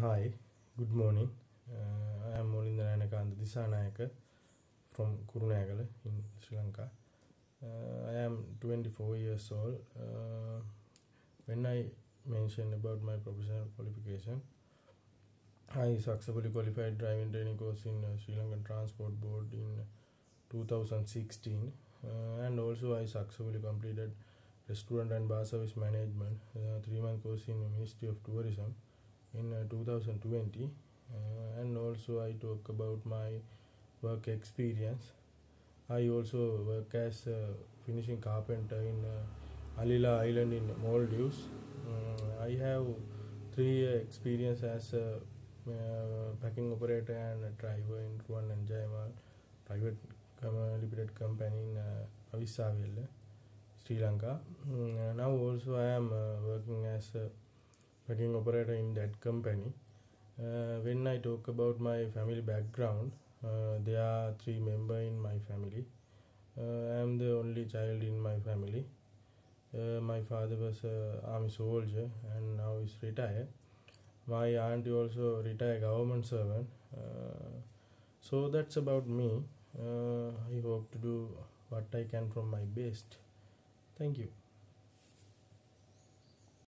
Hi, good morning. Uh, I am Molinda Nanakanta Disanayaka from Kurunegala in Sri Lanka. Uh, I am 24 years old. Uh, when I mentioned about my professional qualification, I successfully qualified driving training course in uh, Sri Lankan Transport Board in 2016, uh, and also I successfully completed restaurant and bar service management uh, three month course in Ministry of Tourism in uh, 2020 uh, and also I talk about my work experience. I also work as a finishing carpenter in uh, Alila Island in Maldives. Uh, I have three year experience as a uh, packing operator and a driver in Ruan and Jaimal private com- limited company in uh, Avissawella Sri Lanka. Mm, now also I am uh, working as a packing operator in that company. Uh, when I talk about my family background, uh, there are three members in my family. Uh, I am the only child in my family. Uh, my father was a army soldier and now is retired. My auntie also retired government servant. Uh, so that's about me. I hope to do what I can from my best. Thank you.